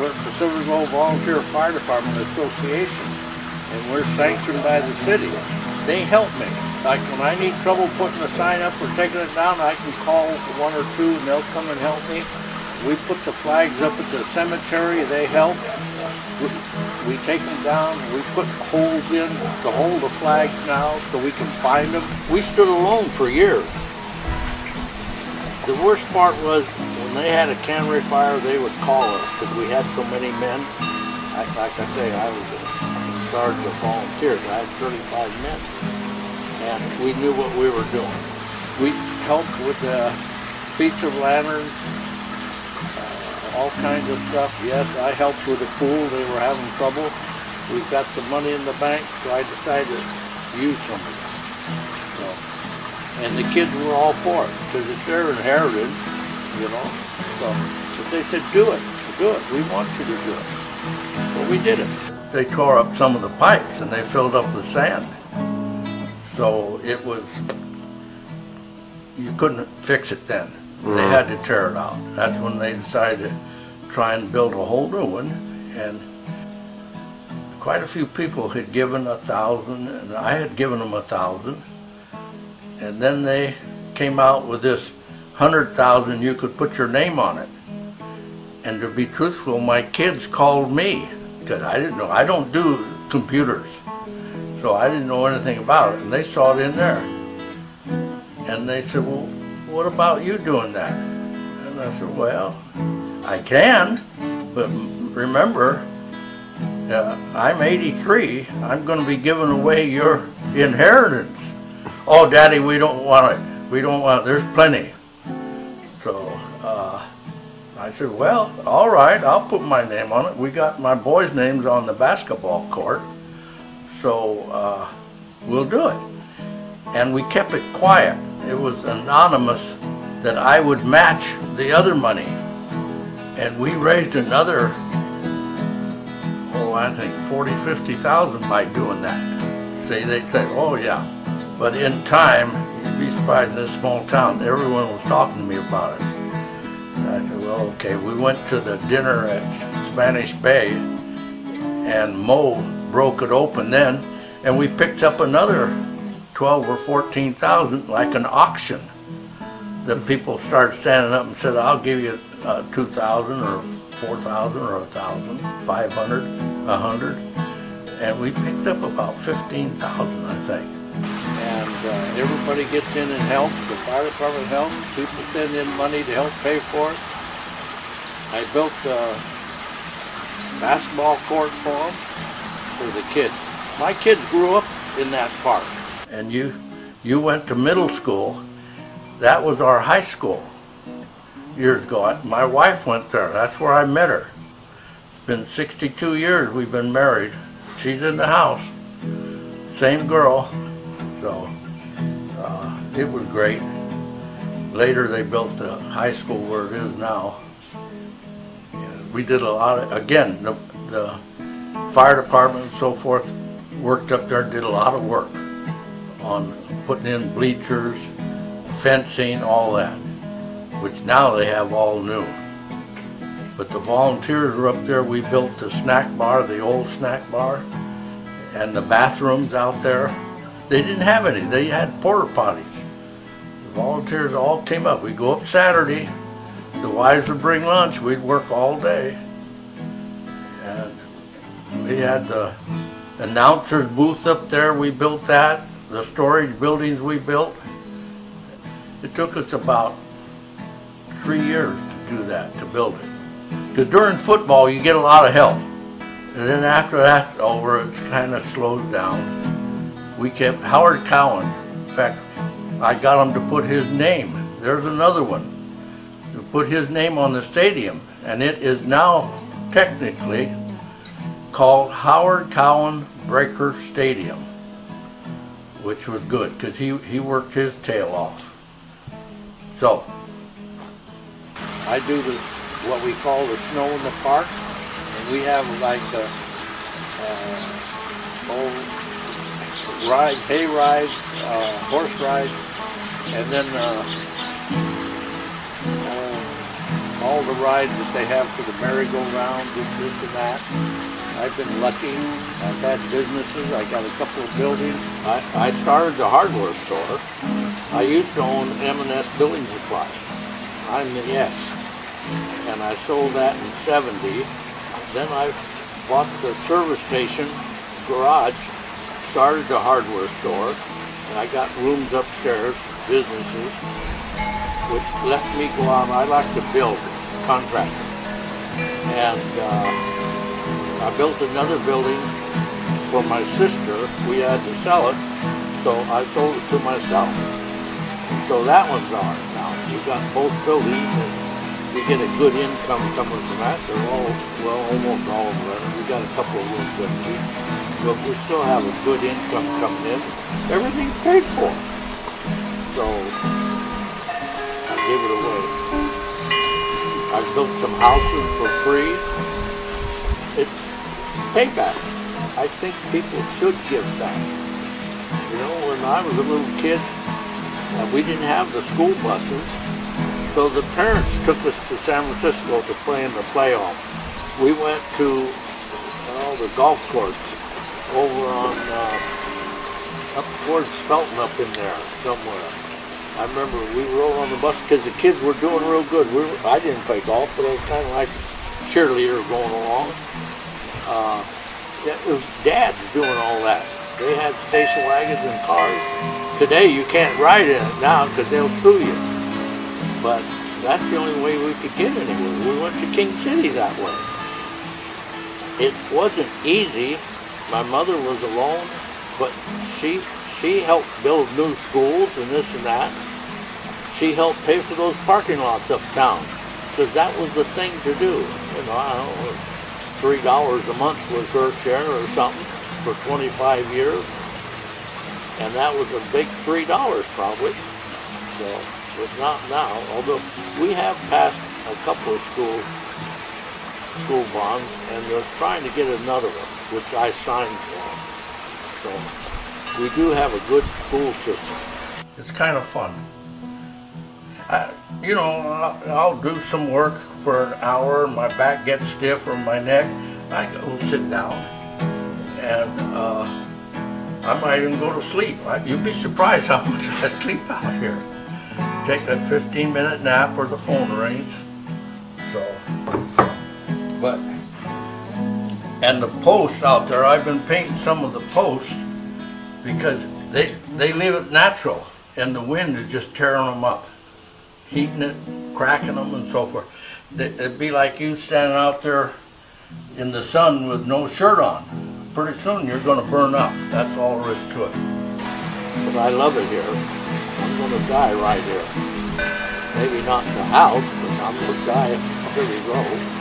we're the Silver Volunteer Fire Department Association, and we're sanctioned by the city. They help me. Like when I need trouble putting a sign up or taking it down, I can call one or two and they'll come and help me. We put the flags up at the cemetery, they help. We, take them down, we put holes in to hold the flags now so we can find them. We stood alone for years. The worst part was they had a cannery fire, they would call us because we had so many men. I, like I say, I was in charge of volunteers. I had 35 men, and we knew what we were doing. We helped with the Feast of Lanterns, uh, all kinds of stuff. Yes, I helped with the pool. They were having trouble. We've got some money in the bank, so I decided to use some of it. So, and the kids were all for it because it's their inheritance, you know. So, but they said, do it, do it. We want you to do it. So we did it. They tore up some of the pipes and they filled up the sand. So it was, you couldn't fix it then. They mm-hmm. had to tear it out. That's when they decided to try and build a whole new one. And quite a few people had given a thousand, and I had given them a thousand. And then they came out with this hundred thousand, you could put your name on it. And to be truthful, my kids called me because I didn't know. I don't do computers, so I didn't know anything about it. And they saw it in there, and they said, "Well, what about you doing that?" And I said, "Well, I can, but remember, uh, I'm 83. I'm going to be giving away your inheritance." Oh, Daddy, we don't want it. We don't want. It. There's plenty. I said, well, all right, I'll put my name on it. We got my boys' names on the basketball court, so uh, we'll do it. And we kept it quiet. It was anonymous that I would match the other money. And we raised another, oh, I think 40, 50,000 by doing that. See, they said, oh, yeah. But in time, you'd be surprised in this small town, everyone was talking to me about it. I said, well, okay. We went to the dinner at Spanish Bay, and Mo broke it open then, and we picked up another 12 or 14,000, like an auction. Then people started standing up and said, I'll give you uh, 2,000 or 4,000 or 1,000, 500, 100. And we picked up about 15,000, I think and uh, everybody gets in and helps. The fire department helps. People send in money to help pay for it. I built a basketball court for them, for the kids. My kids grew up in that park. And you, you went to middle school. That was our high school years ago. My wife went there. That's where I met her. It's been 62 years we've been married. She's in the house. Same girl. So uh, it was great. Later they built the high school where it is now. We did a lot of, again, the, the fire department and so forth worked up there did a lot of work on putting in bleachers, fencing, all that, which now they have all new. But the volunteers were up there. We built the snack bar, the old snack bar, and the bathrooms out there. They didn't have any. They had porta potties. The volunteers all came up. We'd go up Saturday. The wives would bring lunch. We'd work all day. And we had the announcer's booth up there. We built that. The storage buildings we built. It took us about three years to do that, to build it. Because during football, you get a lot of help. And then after that's over, it kind of slows down we kept Howard Cowan. In fact, I got him to put his name. There's another one. To put his name on the stadium. And it is now technically called Howard Cowan Breaker Stadium. Which was good because he, he worked his tail off. So, I do the what we call the snow in the park. And we have like a, uh, oh, ride, hay ride, uh, horse ride, and then uh, uh, all the rides that they have for the merry-go-round, this, this and that. I've been lucky. I've had businesses. I got a couple of buildings. I, I started the hardware store. I used to own M&S Building Supply. I'm the S. And I sold that in 70. Then I bought the service station garage, started the hardware store, and I got rooms upstairs, businesses, which let me go out. I like to build, contractor. And uh, I built another building for my sister. We had to sell it, so I sold it to myself. So that one's ours now. We got both buildings, and we get a good income coming from that. They're all, well, almost all of them. We got a couple of rooms empty, but we still have a good income coming in. Everything's paid for. So I gave it away. I built some houses for free. It's payback. I think people should give back. You know, when I was a little kid, uh, we didn't have the school buses, so the parents took us to San Francisco to play in the playoffs. We went to oh, the golf course over on uh, up towards Felton up in there somewhere. I remember we rode on the bus because the kids were doing real good. We were, I didn't play golf, but I was kind of like cheerleader going along. Uh, that was dads doing all that. They had station wagons and cars. Today you can't ride in it now because they'll sue you. But that's the only way we could get anywhere. We went to King City that way. It wasn't easy. My mother was alone, but she she helped build new schools and this and that. She helped pay for those parking lots uptown because that was the thing to do. You know, I don't know, three dollars a month was her share or something for 25 years, and that was a big three dollars probably. So it's not now. Although we have passed a couple of school school bonds, and they're trying to get another one, which I signed for. So we do have a good school system. It's kind of fun. I, you know, I'll, I'll do some work for an hour, and my back gets stiff or my neck. I go sit down, and uh, I might even go to sleep. I, you'd be surprised how much I sleep out here. Take a 15-minute nap, or the phone rings. So, but and the posts out there, I've been painting some of the posts because they they leave it natural, and the wind is just tearing them up, heating it, cracking them, and so forth. It'd be like you standing out there in the sun with no shirt on. Pretty soon you're going to burn up. That's all there is to it. But I love it here. I'm going to die right here. Maybe not the house, but I'm going to die. Here we go.